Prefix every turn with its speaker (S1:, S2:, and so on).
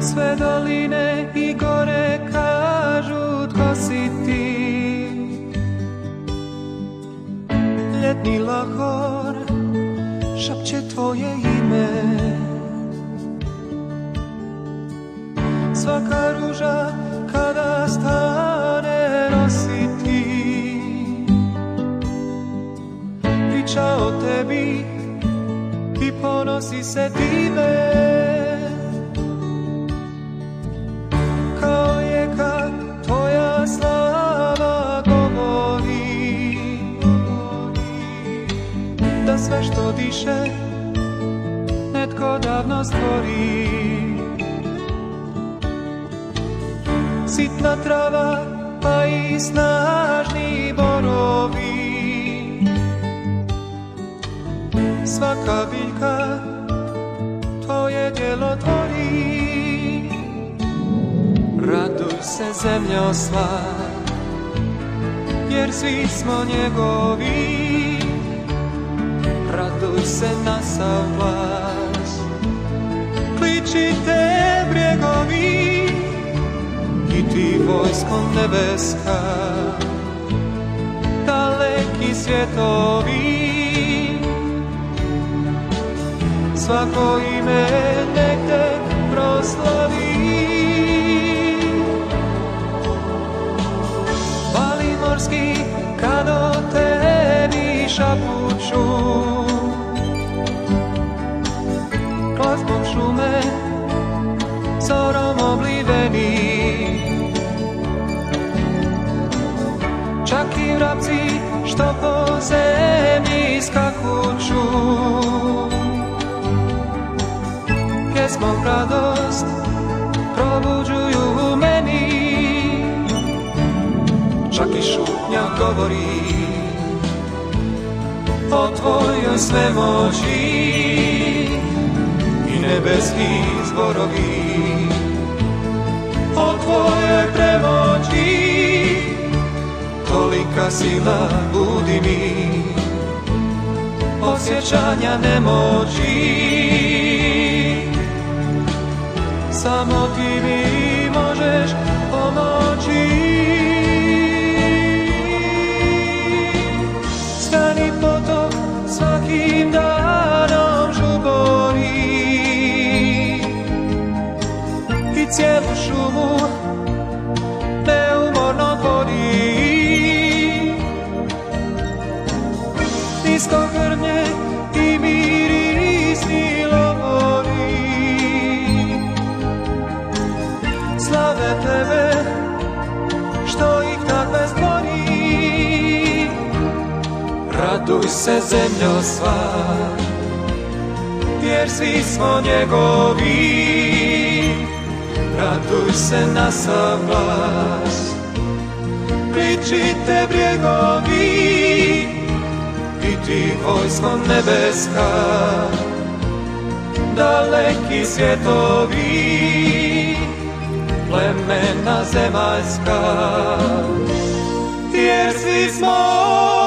S1: Sve doline i gore kažu tko si ti. Ljetni lahor šapće tvoje ime. Svaka ruža kada stane nosi ti. Priča o tebi i ponosi se time Sve što diše netko davno stvori. Sitna trava pa i snažni borovi. Svaka biljka tvoje djelo tvori. Raduj se zemljo sva Jer svi smo njegovi Raduj se na sav glas Kličite brjegovi I ti vojsko nebeska. Daleki svjetovi svako ime nek te proslavi. Vali morski kad o tebi šapuću što po zemlji skakuću pjesmom radost probuđuju u meni. Čak i šutnja govori o tvojoj svemoći. I nebeski zborovi Sila budi mi. Osjećanja nemoći samo ti mi možeš pomoći. Stani potok svakim danom žubori. I cijelu šumu Nisko grnje i mirisni lovori slave tebe što ih takve stvori Raduj se zemljo sva jer svi smo njegovi. Raduj se na sav glas Kličite brjegovi vojsko nebeska. Daleki svjetovi plemena zemaljska, jer svi smo